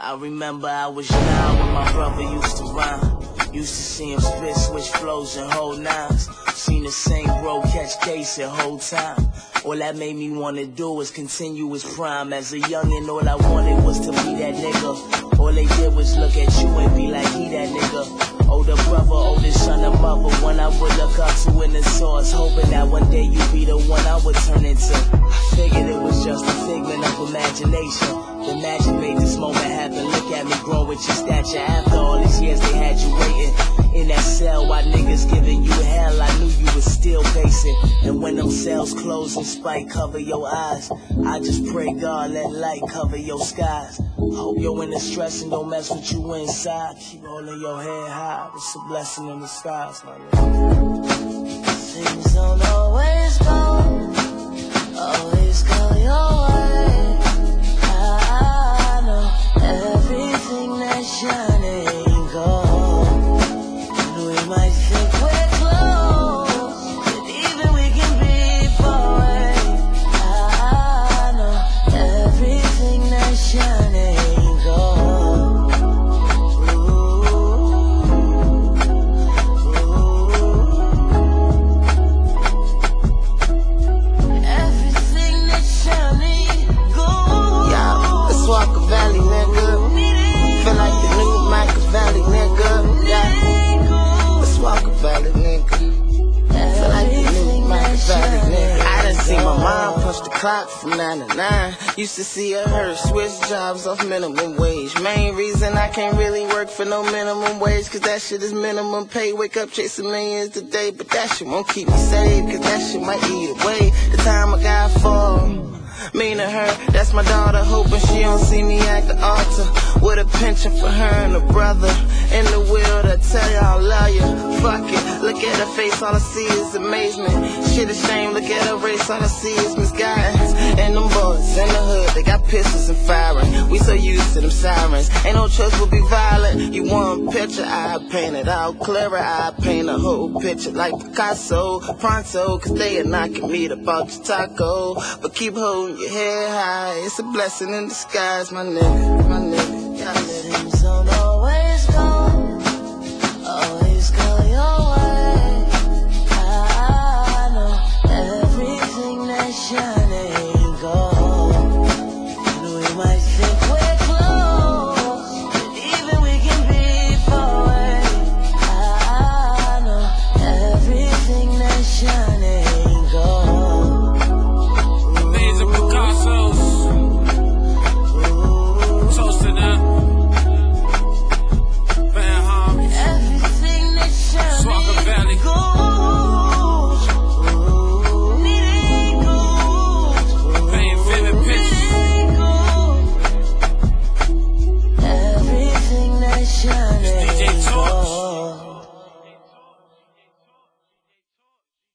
I remember I was young when my brother used to rhyme. Used to see him spit, switch flows and hold nines. Seen the same bro catch case the whole time. All that made me wanna do was continue his prime. As a youngin', all I wanted was to be that nigga. All they did was look at you and be like, he that nigga. Older brother, older son and mother, one I would look up to in the source. Hoping that one day you'd be the one I would turn into. I figured it was just a figment of imagination. The magic made this moment happen. Look at me grow with your stature. After all these years, they had you waiting in that cell while niggas giving you hell. I knew you was still pacing. And when them cells close and spite cover your eyes, I just pray God let light cover your skies. Hope your inner stress and don't mess with you inside. Keep holding your head high. It's a blessing in disguise, my nigga. Things don't always go, let's walk a valley, nigga. Feel like the new Machiavelli, nigga. Yeah, let's walk a valley, nigga. Feel like the new Machiavelli, nigga. I done seen my mom punch the clock from nine to nine. Used to see her switch jobs off minimum wage. Main reason I can't really work for no minimum wage, cause that shit is minimum pay. Wake up chasing millions today, but that shit won't keep me safe, cause that shit might eat away. The time I got fall. To her, that's my daughter, hoping she don't see me at the altar. With a pension for her and a brother. In the will to tell you I love you. Fuck it, look at her face, all I see is amazement. Shit is shame, look at her race, all I see is misguidance. And them boys in the hood, they got pistols and firing. We so used to them sirens, ain't no choice will be violent. You want a picture, I paint it out clearer. I paint a whole picture like Picasso, pronto, cause they are knocking me about your taco. But keep holding your head high, it's a blessing in disguise, my nigga, my nigga. Yeah.